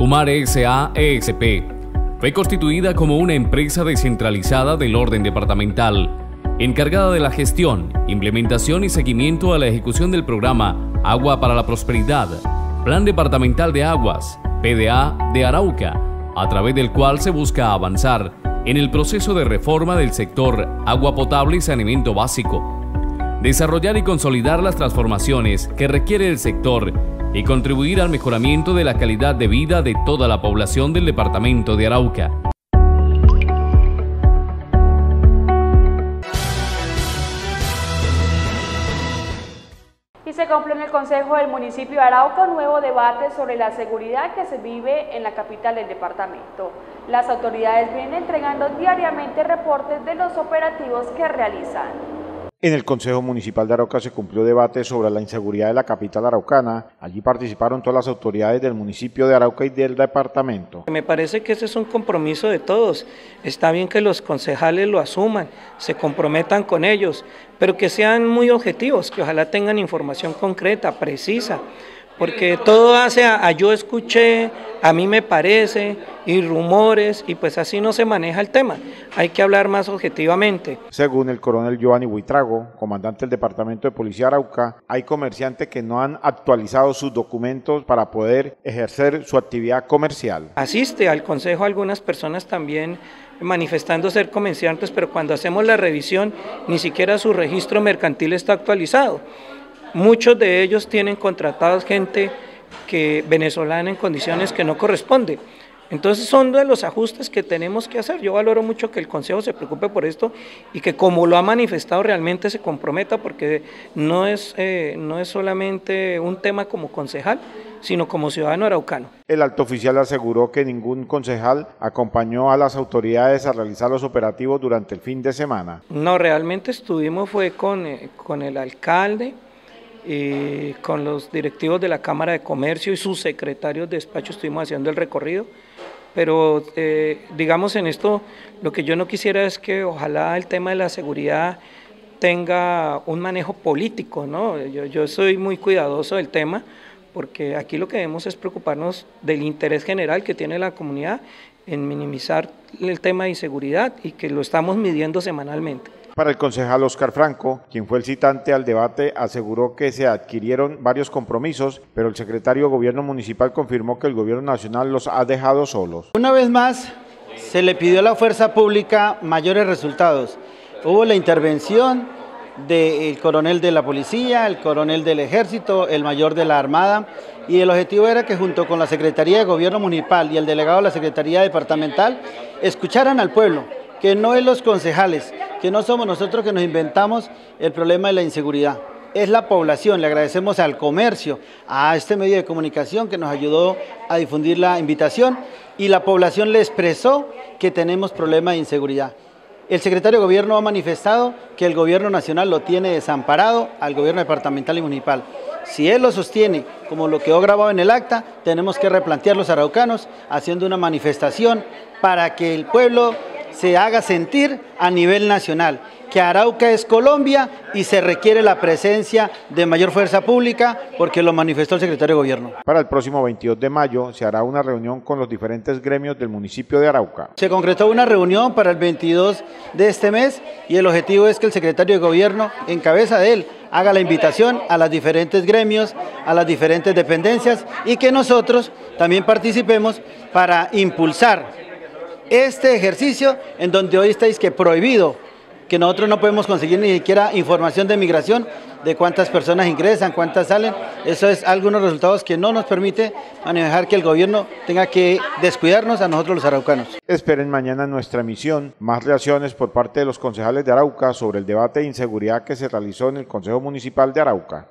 Kumar S.A. ESP fue constituida como una empresa descentralizada del orden departamental, encargada de la gestión, implementación y seguimiento a la ejecución del programa Agua para la Prosperidad, Plan Departamental de Aguas, PDA de Arauca, a través del cual se busca avanzar en el proceso de reforma del sector agua potable y saneamiento básico, desarrollar y consolidar las transformaciones que requiere el sector y contribuir al mejoramiento de la calidad de vida de toda la población del departamento de Arauca. Y se cumple en el Consejo del Municipio de Arauca un nuevo debate sobre la seguridad que se vive en la capital del departamento. Las autoridades vienen entregando diariamente reportes de los operativos que realizan. En el Consejo Municipal de Arauca se cumplió debate sobre la inseguridad de la capital araucana. Allí participaron todas las autoridades del municipio de Arauca y del departamento. Me parece que ese es un compromiso de todos. Está bien que los concejales lo asuman, se comprometan con ellos, pero que sean muy objetivos, que ojalá tengan información concreta, precisa porque todo hace a, yo escuché, a mí me parece, y rumores, y pues así no se maneja el tema. Hay que hablar más objetivamente. Según el coronel Giovanni Buitrago, comandante del Departamento de Policía Arauca, hay comerciantes que no han actualizado sus documentos para poder ejercer su actividad comercial. Asiste al consejo algunas personas también manifestando ser comerciantes, pero cuando hacemos la revisión ni siquiera su registro mercantil está actualizado. Muchos de ellos tienen contratados gente que venezolana en condiciones que no corresponde. Entonces son de los ajustes que tenemos que hacer. Yo valoro mucho que el Consejo se preocupe por esto y que como lo ha manifestado realmente se comprometa porque no es, eh, no es solamente un tema como concejal, sino como ciudadano araucano. El alto oficial aseguró que ningún concejal acompañó a las autoridades a realizar los operativos durante el fin de semana. No, realmente estuvimos fue con, eh, con el alcalde, y con los directivos de la Cámara de Comercio y sus secretarios de despacho estuvimos haciendo el recorrido, pero eh, digamos en esto lo que yo no quisiera es que ojalá el tema de la seguridad tenga un manejo político, ¿no? Yo, yo soy muy cuidadoso del tema porque aquí lo que debemos es preocuparnos del interés general que tiene la comunidad en minimizar el tema de inseguridad y que lo estamos midiendo semanalmente. Para el concejal Oscar Franco, quien fue el citante al debate, aseguró que se adquirieron varios compromisos, pero el secretario de Gobierno Municipal confirmó que el Gobierno Nacional los ha dejado solos. Una vez más, se le pidió a la fuerza pública mayores resultados. Hubo la intervención del coronel de la policía, el coronel del ejército, el mayor de la armada, y el objetivo era que junto con la Secretaría de Gobierno Municipal y el delegado de la Secretaría Departamental escucharan al pueblo, que no es los concejales, que no somos nosotros que nos inventamos el problema de la inseguridad. Es la población, le agradecemos al comercio, a este medio de comunicación que nos ayudó a difundir la invitación y la población le expresó que tenemos problema de inseguridad. El secretario de Gobierno ha manifestado que el Gobierno Nacional lo tiene desamparado al Gobierno Departamental y Municipal. Si él lo sostiene, como lo quedó grabado en el acta, tenemos que replantear los araucanos haciendo una manifestación para que el pueblo se haga sentir a nivel nacional, que Arauca es Colombia y se requiere la presencia de mayor fuerza pública porque lo manifestó el secretario de Gobierno. Para el próximo 22 de mayo se hará una reunión con los diferentes gremios del municipio de Arauca. Se concretó una reunión para el 22 de este mes y el objetivo es que el secretario de Gobierno, en cabeza de él, haga la invitación a los diferentes gremios, a las diferentes dependencias y que nosotros también participemos para impulsar este ejercicio en donde hoy estáis que prohibido, que nosotros no podemos conseguir ni siquiera información de migración de cuántas personas ingresan, cuántas salen. Eso es algunos resultados que no nos permite manejar que el gobierno tenga que descuidarnos a nosotros los araucanos. Esperen mañana nuestra emisión más reacciones por parte de los concejales de Arauca sobre el debate de inseguridad que se realizó en el Consejo Municipal de Arauca.